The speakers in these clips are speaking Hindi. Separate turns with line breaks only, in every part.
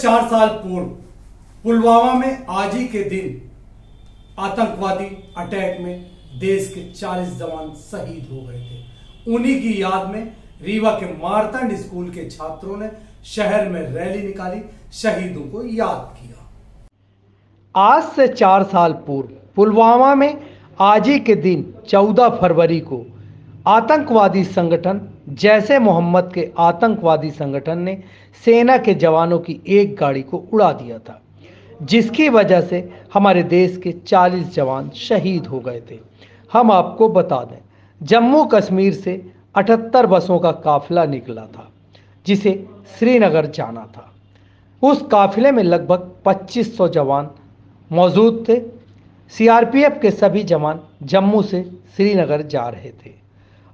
चार साल पूर्व, पुलवामा में आज ही के दिन, आतंकवादी अटैक में देश के 40 जवान शहीद हो गए थे। उन्हीं की याद में रीवा के मारतंड स्कूल के छात्रों ने शहर में रैली निकाली, शहीदों को याद किया। आज से चार साल पूर्व, पुलवामा में आज ही के दिन 14 फरवरी को, आतंकवादी संगठन जैसे मोहम्मद के आतंकवादी संगठन ने सेना के जवानों की एक गाड़ी को उड़ा दिया था, जिसकी वजह से हमारे देश के 40 जवान शहीद हो गए थे। हम आपको बता दें जम्मू कश्मीर से 78 बसों का काफिला निकला था, जिसे श्रीनगर जाना था। उस काफिले में लगभग 2500 जवान मौजूद थे। सीआरपीएफ के सभी जवान जम्मू से श्रीनगर जा रहे थे।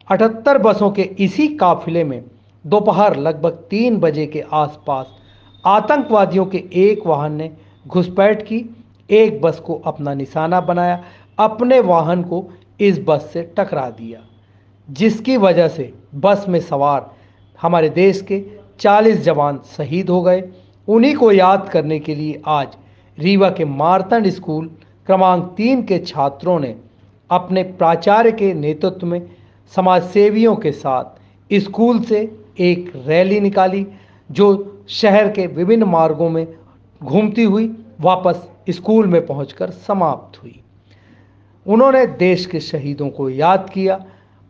अठहत्तर बसों के इसी काफिले में दोपहर लगभग तीन बजे के आसपास आतंकवादियों के एक वाहन ने घुसपैठ की। एक बस को अपना निशाना बनाया, अपने वाहन को इस बस से टकरा दिया, जिसकी वजह से बस में सवार हमारे देश के 40 जवान शहीद हो गए। उन्हीं को याद करने के लिए आज रीवा के मारतंड स्कूल क्रमांक तीन के छात्रों ने अपने प्राचार्य के नेतृत्व में समाज सेवियों के साथ स्कूल से एक रैली निकाली, जो शहर के विभिन्न मार्गों में घूमती हुई वापस स्कूल में पहुंचकर समाप्त हुई। उन्होंने देश के शहीदों को याद किया।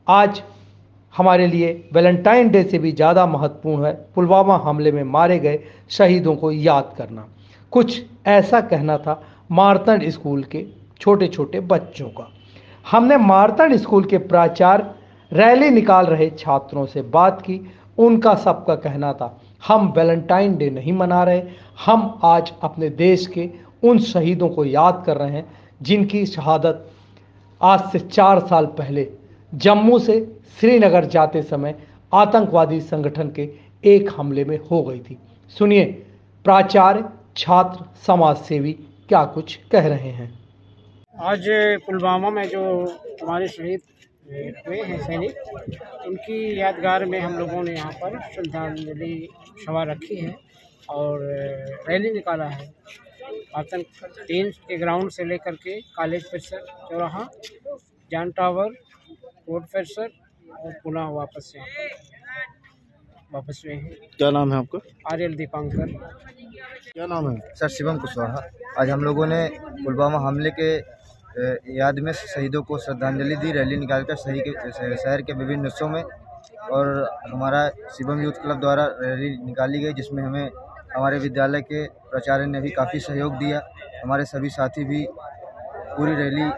आज हमारे लिए वैलेंटाइन डे से भी ज़्यादा महत्वपूर्ण है, पुलवामा हमले में मारे गए शहीदों को याद करना। कुछ ऐसा कहना था मारतंड स्कूल के छोटे छोटे बच्चों का। हमने मारतंड स्कूल के प्राचार्य रैली निकाल रहे छात्रों से बात की। उनका सबका कहना था, हम वैलेंटाइन डे नहीं मना रहे। हम आज अपने देश के उन शहीदों को याद कर रहे हैं, जिनकी शहादत आज से चार साल पहले जम्मू से श्रीनगर जाते समय आतंकवादी संगठन के एक हमले में हो गई थी। सुनिए, प्राचार्य, छात्र समाज सेवी क्या कुछ कह रहे हैं?
आज पुलवामा में जो हमारे शहीद हुए हैं सैनिक। उनकी यादगार में हम लोगों ने यहाँ पर श्रद्धांजलि सभा रखी है और रैली निकाला है। आतंक तीन के ग्राउंड से लेकर के कॉलेज परिसर चौराहा जान टावर रोड परिसर और पुनः वापस यहाँ वापस हुए हैं।
क्या नाम है आपका?
आर्यल दीपांकर।
क्या नाम है?
सर शिवम कुशवाहा। आज हम लोगों ने पुलवामा हमले के याद में शहीदों को श्रद्धांजलि दी रैली निकालकर शही के शहर के विभिन्न हिस्सों में और हमारा शिवम यूथ क्लब द्वारा रैली निकाली गई जिसमें हमें हमारे विद्यालय के प्राचार्य ने भी काफ़ी सहयोग दिया। हमारे सभी साथी भी पूरी रैली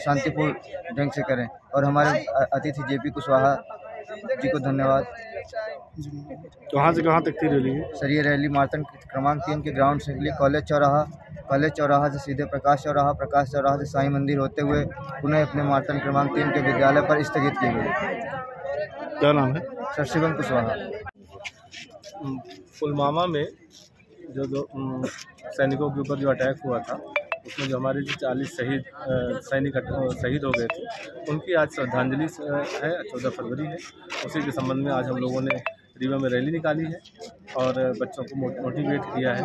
शांतिपूर्ण ढंग से करें। और हमारे अतिथि जेपी कुशवाहा जी को धन्यवाद।
कहाँ से कहाँ तक थी रैली?
सर ये रैली मार्तन क्रमांक तीन के ग्राउंड से निकली कॉलेज चौराहा। कॉलेज चौराहा से सीधे प्रकाश चौराहा प्रकाश चौराहा से साई मंदिर होते हुए पुनः अपने मार्तन क्रमांक तीन के विद्यालय पर स्थगित की गई
क्या नाम है?
सर शिवम कुशवाहा।
पुलवामा में जो दो सैनिकों के ऊपर जो अटैक हुआ था उसमें जो हमारे जो चालीस शहीद सैनिक शहीद हो गए थे उनकी आज श्रद्धांजलि है चौदह फरवरी है। उसी के संबंध में आज हम लोगों ने रीवा में रैली निकाली है। और बच्चों को मोटिवेट किया है।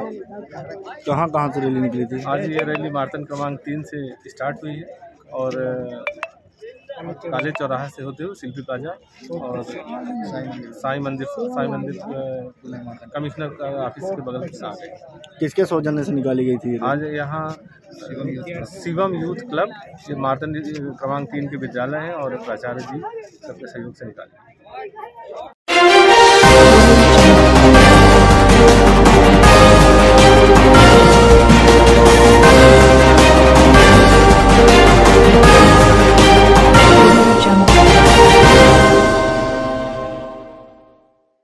कहाँ कहाँ से रैली निकली थी?
आज ये रैली मार्तन क्रमांक तीन से स्टार्ट हुई है और काले चौराहा से होते हुए शिल्पी प्लाजा और साई मंदिर साई मंदिर कमिश्नर ऑफ़िस के बगल के साथ।
किसके सौजन्य से निकाली गई थी
आज यहाँ शिवम यूथ क्लब ये मार्तन क्रमांक तीन के विद्यालय है और प्राचार्य जी सबके सहयोग से निकाले।